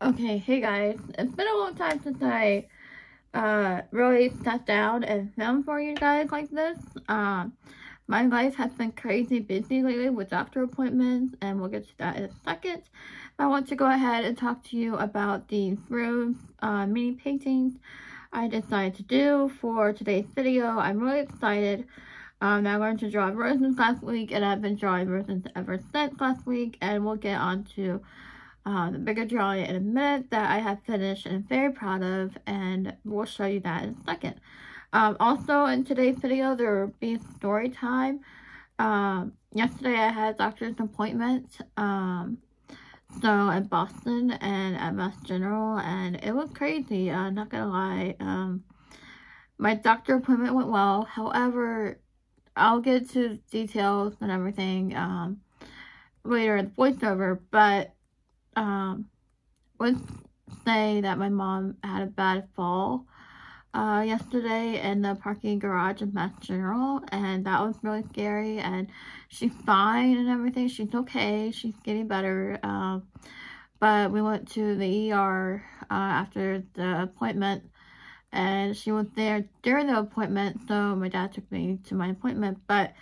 Okay, hey guys. It's been a long time since I uh, really sat down and filmed for you guys like this. Um, my life has been crazy busy lately with doctor appointments and we'll get to that in a second. I want to go ahead and talk to you about these rose uh, mini paintings I decided to do for today's video. I'm really excited. Um, I learned to draw roses last week and I've been drawing roses ever since last week and we'll get on to uh, the bigger drawing in a minute that I have finished and I'm very proud of and we'll show you that in a second. Um, also in today's video there will be story time. Um, yesterday I had a doctor's appointment um, so in Boston and at Mass General and it was crazy, uh, not gonna lie. Um, my doctor appointment went well, however, I'll get to details and everything um, later in the voiceover, but um, let's say that my mom had a bad fall uh, yesterday in the parking garage of Mass General, and that was really scary, and she's fine and everything. She's okay. She's getting better. Um, but we went to the ER uh, after the appointment, and she was there during the appointment, so my dad took me to my appointment, but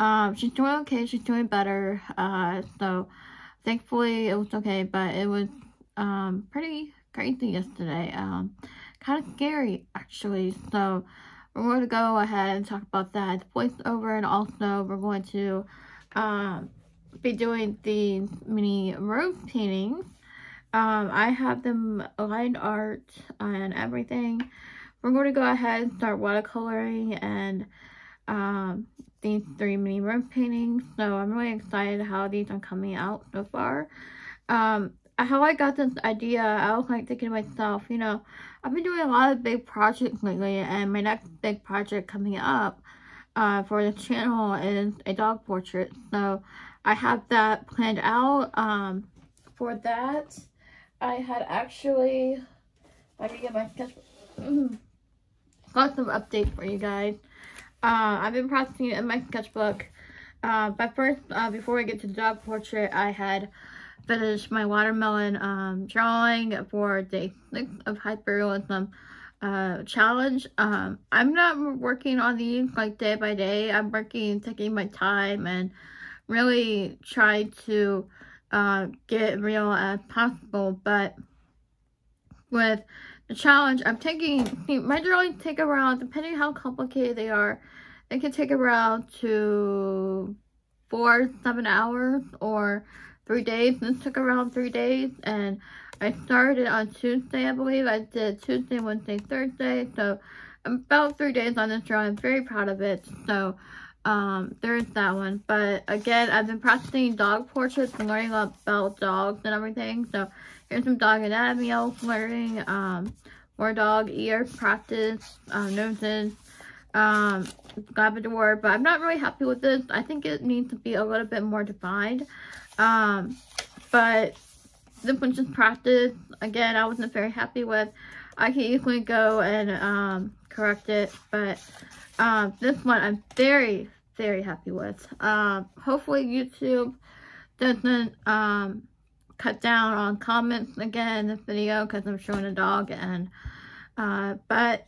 um, she's doing okay. She's doing better. Uh, so thankfully it was okay, but it was um, pretty crazy yesterday. Um, kind of scary actually. So we're going to go ahead and talk about that voiceover and also we're going to um, be doing the mini rose paintings. Um, I have them line art and everything. We're going to go ahead and start watercoloring and um, these three mini room paintings. So I'm really excited how these are coming out so far. Um, how I got this idea, I was like thinking to myself, you know, I've been doing a lot of big projects lately and my next big project coming up uh, for the channel is a dog portrait. So I have that planned out. Um, for that, I had actually, I can get my got some updates for you guys. Uh, I've been practicing in my sketchbook. Uh, but first, uh, before I get to the dog portrait, I had finished my watermelon um, drawing for day six of hyperrealism uh, challenge. Um, I'm not working on these like day by day. I'm working, taking my time and really trying to uh, get real as possible. But with the challenge, I'm taking, my drawings take around, depending how complicated they are, it can take around to four, seven hours or three days. This took around three days and I started on Tuesday, I believe. I did Tuesday, Wednesday, Thursday. So about three days on this drawing. I'm very proud of it. So um, there's that one. But again, I've been practicing dog portraits and learning about dogs and everything. So here's some dog anatomy learning. Um, more dog ear practice, um, noses, um, Labrador, but I'm not really happy with this. I think it needs to be a little bit more defined. Um, but this one's just practice. Again, I wasn't very happy with. I can easily go and um, correct it, but um, this one I'm very, very happy with. Um, hopefully YouTube doesn't um, cut down on comments again in this video because I'm showing a dog and uh, but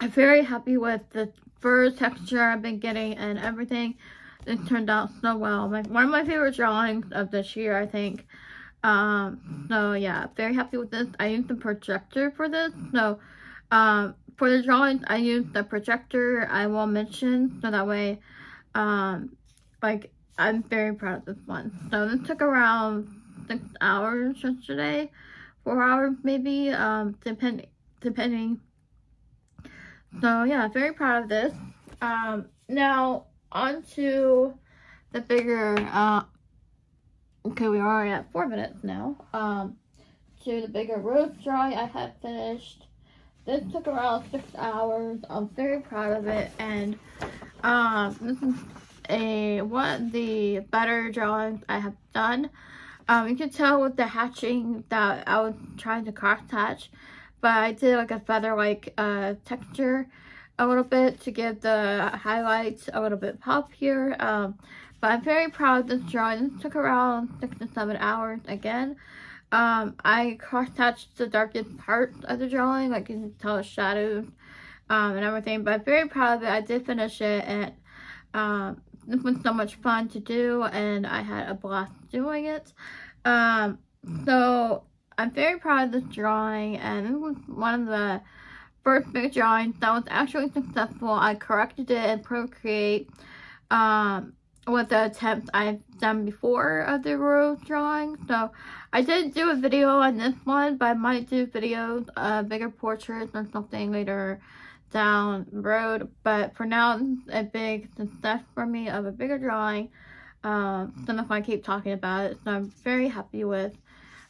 I'm very happy with the fur texture I've been getting and everything. It turned out so well. My, one of my favorite drawings of this year, I think. Um, so yeah, very happy with this. I used the projector for this. So um, for the drawings, I used the projector. I will mention so that way, um, like I'm very proud of this one. So this took around six hours yesterday, four hours maybe, um, depending depending so yeah, very proud of this. Um, now on to the bigger, uh, okay, we are at four minutes now. Um, to the bigger rose drawing I had finished. This took around six hours. I'm very proud of it. And um, this is a one of the better drawings I have done. Um, you can tell with the hatching that I was trying to cross hatch but I did like a feather-like uh, texture a little bit to give the highlights a little bit pop here. Um, but I'm very proud of this drawing. This took around six to seven hours again. Um, I cross-hatched the darkest part of the drawing, like you can tell the shadows um, and everything, but I'm very proud of it. I did finish it, and um, this was so much fun to do, and I had a blast doing it. Um, so, I'm very proud of this drawing, and this was one of the first big drawings that was actually successful. I corrected it in Procreate, um, with the attempts I've done before of the rose drawing. So I didn't do a video on this one, but I might do videos, uh, bigger portraits or something later down road. But for now, a big success for me of a bigger drawing. Um, so if I keep talking about it, so I'm very happy with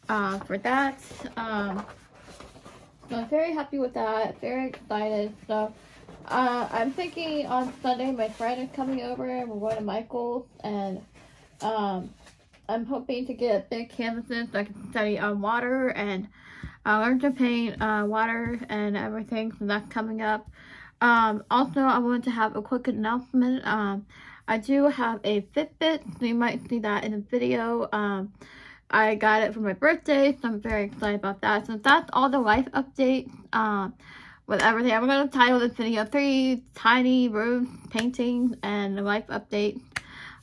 uh, for that. Um, so I'm very happy with that. Very excited. So uh, I'm thinking on Sunday my friend is coming over and we're going to Michael's and um, I'm hoping to get big canvases so I can study on water and uh, learn to paint uh, water and everything. So that's coming up. Um, also, I wanted to have a quick announcement. Um, I do have a Fitbit, so you might see that in the video. Um, I got it for my birthday, so I'm very excited about that. So that's all the life updates. Um, with everything. I'm going to title this video three tiny room paintings and life update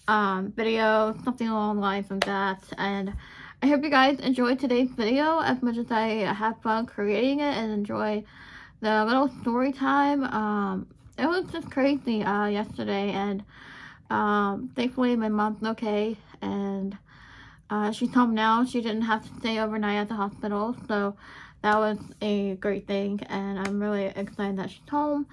um, video, something along the lines of that. And I hope you guys enjoyed today's video as much as I have fun creating it and enjoy the little story time. Um, it was just crazy uh, yesterday and um, thankfully my mom's okay and uh, she's home now. She didn't have to stay overnight at the hospital so that was a great thing and I'm really excited that she's home.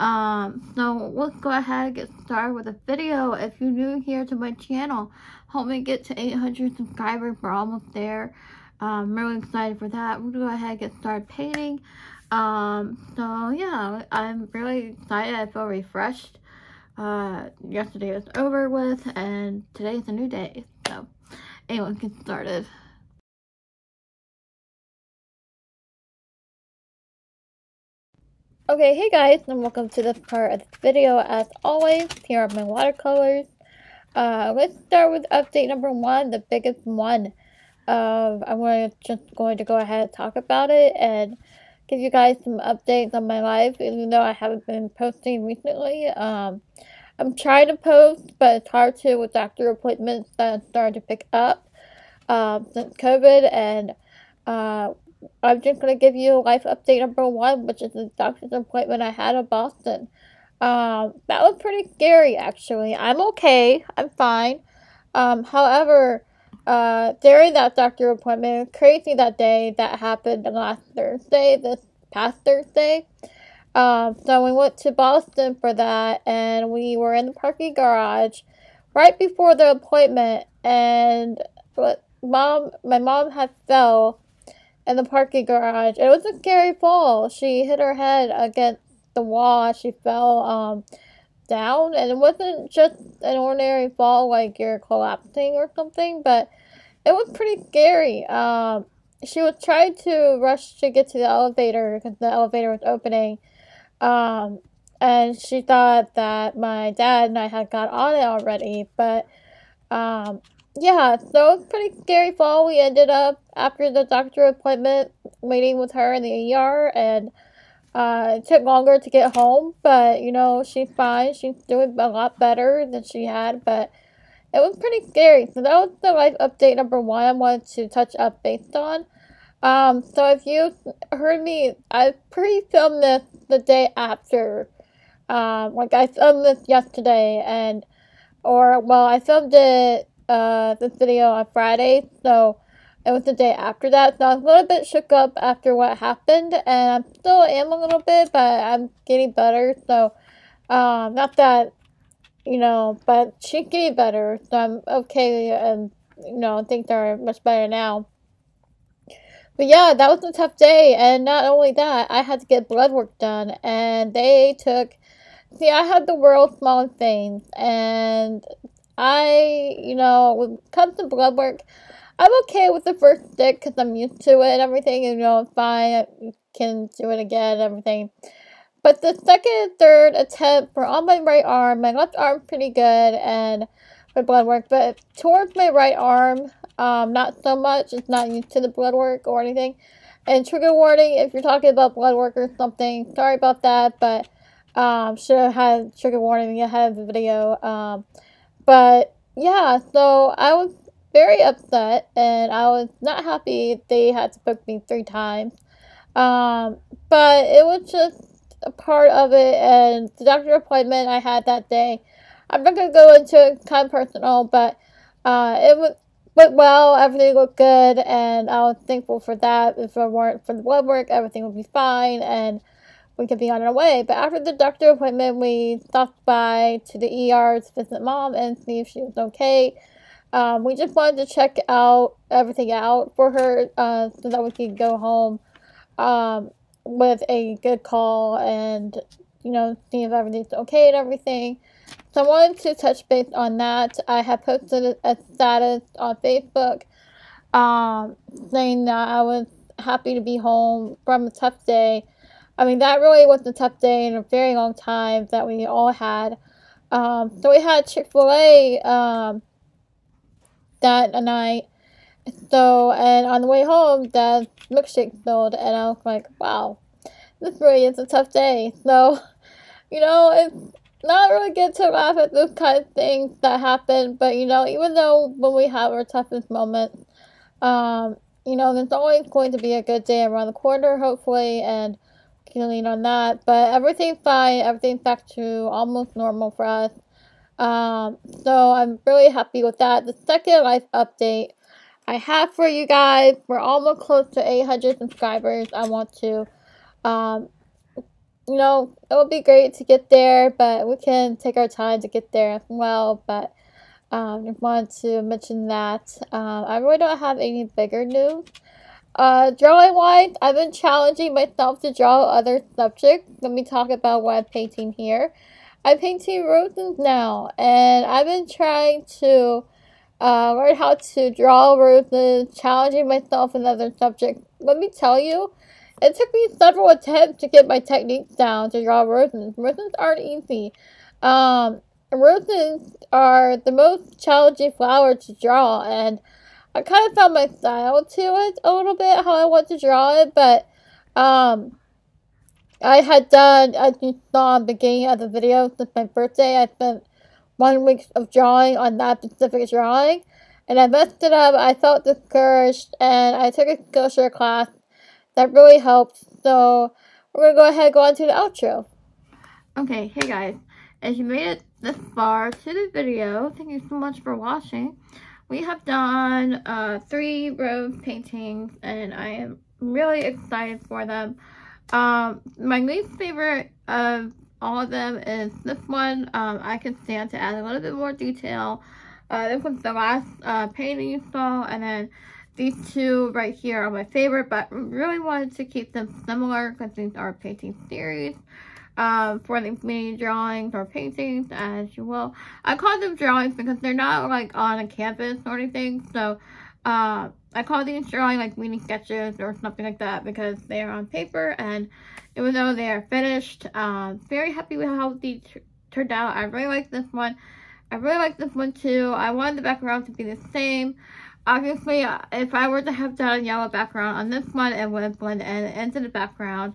Um, so let's go ahead and get started with the video. If you're new here to my channel, help me get to 800 subscribers. We're almost there. I'm really excited for that. We'll go ahead and get started painting. Um, so yeah, I'm really excited. I feel refreshed. Uh, yesterday was over with and today's a new day. So anyway, get started. Okay, hey guys, and welcome to this part of the video. As always, here are my watercolors. Uh, let's start with update number one, the biggest one. Um, I'm just going to go ahead and talk about it and give you guys some updates on my life, even though I haven't been posting recently. Um, I'm trying to post, but it's hard to with doctor appointments that started to pick up um, since COVID, and uh, I'm just going to give you a life update number one, which is the doctor's appointment I had in Boston. Um, that was pretty scary, actually. I'm okay. I'm fine. Um, however, uh, during that doctor appointment, crazy that day that happened last Thursday, this past Thursday. Um, so we went to Boston for that, and we were in the parking garage right before the appointment, and mom, my mom had fell in the parking garage. It was a scary fall. She hit her head against the wall. She fell um, down, and it wasn't just an ordinary fall like you're collapsing or something, but it was pretty scary. Um, she was trying to rush to get to the elevator because the elevator was opening. Um, and she thought that my dad and I had got on it already, but um, yeah, so it was pretty scary fall. We ended up after the doctor appointment waiting with her in the ER and uh, it took longer to get home, but you know, she's fine. She's doing a lot better than she had, but it was pretty scary. So that was the life update number one I wanted to touch up based on. Um, so if you heard me, I pre-filmed this the day after. Um, like I filmed this yesterday and, or, well, I filmed it uh, this video on Friday, so it was the day after that. So I was a little bit shook up after what happened, and I still am a little bit, but I'm getting better. So, um, not that, you know, but she's getting better, so I'm okay, and you know, things are much better now. But yeah, that was a tough day, and not only that, I had to get blood work done, and they took. See, I had the world's smallest veins, and I, you know, when it comes to blood work, I'm okay with the first stick because I'm used to it and everything. You know, fine. I can do it again and everything. But the second and third attempt were on my right arm. My left arm pretty good. And my blood work, but towards my right arm, um, not so much. It's not used to the blood work or anything. And trigger warning if you're talking about blood work or something. Sorry about that, but um, should have had trigger warning ahead of the video. Um, but yeah, so I was very upset and I was not happy they had to book me three times. Um, but it was just a part of it and the doctor appointment I had that day. I'm not gonna go into it kind of personal, but uh, it was went well. Everything looked good, and I was thankful for that. If it weren't for the blood work, everything would be fine, and we could be on our way. But after the doctor appointment, we stopped by to the ER to visit mom and see if she was okay. Um, we just wanted to check out everything out for her uh, so that we could go home um, with a good call and you know see if everything's okay and everything. So I wanted to touch base on that. I have posted a status on Facebook um, saying that I was happy to be home from a tough day. I mean, that really was a tough day in a very long time that we all had. Um, so we had Chick fil A um, that night. So, and on the way home, the milkshake filled, and I was like, wow, this really is a tough day. So, you know, it's not really good to laugh at those kind of things that happen, but you know, even though when we have our toughest moments, um, you know, there's always going to be a good day around the corner, hopefully, and can lean on that. But everything's fine, everything's back to almost normal for us. Um, so I'm really happy with that. The second life update I have for you guys, we're almost close to 800 subscribers. I want to um, you know, it would be great to get there, but we can take our time to get there as well. But um, just wanted to mention that. Um, I really don't have any bigger news. Uh, drawing wise, I've been challenging myself to draw other subjects. Let me talk about what I'm painting here. I'm painting roses now, and I've been trying to uh, learn how to draw roses, challenging myself in other subjects. Let me tell you, it took me several attempts to get my techniques down to draw roses. Roses aren't easy. Um, roses are the most challenging flower to draw, and I kind of found my style to it a little bit, how I want to draw it, but, um, I had done, as you saw in the beginning of the video, since my birthday, I spent one week of drawing on that specific drawing, and I messed it up, I felt discouraged, and I took a Skillshare class that really helped. So we're gonna go ahead and go on to the outro. Okay, hey guys, as you made it this far to the video, thank you so much for watching. We have done uh, three rose paintings and I am really excited for them. Um, my least favorite of all of them is this one. Um, I can stand to add a little bit more detail. Uh, this was the last uh, painting you saw and then these two right here are my favorite, but really wanted to keep them similar because these are painting series. Um, for these mini drawings or paintings, as you will. I call them drawings because they're not like on a canvas or anything. So, uh, I call these drawing like mini sketches or something like that because they are on paper and even though they are finished, uh, very happy with how these turned out. I really like this one. I really like this one too. I wanted the background to be the same. Obviously, uh, if I were to have done a yellow background on this one, it would blend in into the background.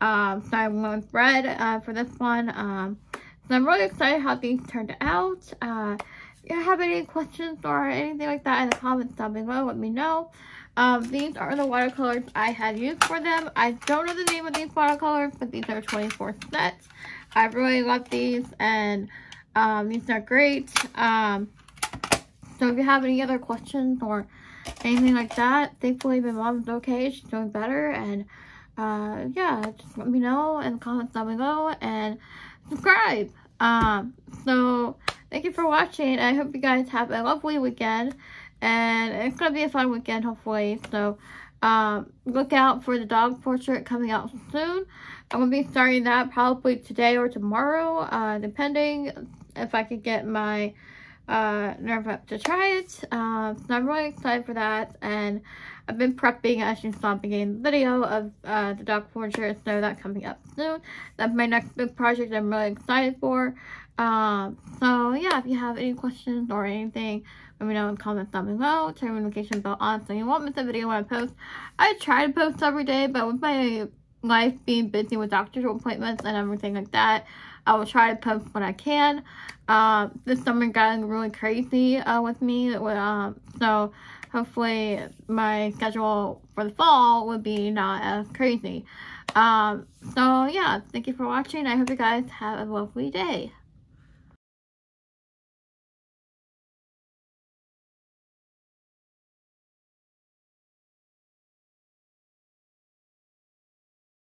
Um, so I went with red uh, for this one. Um, so I'm really excited how these turned out. Uh, you have any questions or anything like that in the comments down below, let me know. Um, these are the watercolors I had used for them. I don't know the name of these watercolors, but these are 24 sets. I really love these, and um, these are great. Um, so if you have any other questions or anything like that, thankfully my mom's okay. She's doing better. And uh, yeah, just let me know in the comments down below and subscribe. Um, so thank you for watching. I hope you guys have a lovely weekend. And it's going to be a fun weekend, hopefully. So um, look out for the dog portrait coming out soon. I'm going to be starting that probably today or tomorrow, uh, depending if I could get my uh, nerve up to try it. Uh, so I'm really excited for that. And I've been prepping, as you saw the beginning the video, of uh, the dog portrait. So that coming up soon. That's my next big project I'm really excited for. Um, so yeah, if you have any questions or anything, let me know in the comments down below. Turn the notification bell on so you won't miss a video when I post. I try to post every day, but with my life being busy with doctor's appointments and everything like that, I will try to post when I can. Uh, this summer got really crazy uh, with me, um, so hopefully my schedule for the fall will be not as crazy. Um, so yeah, thank you for watching. I hope you guys have a lovely day.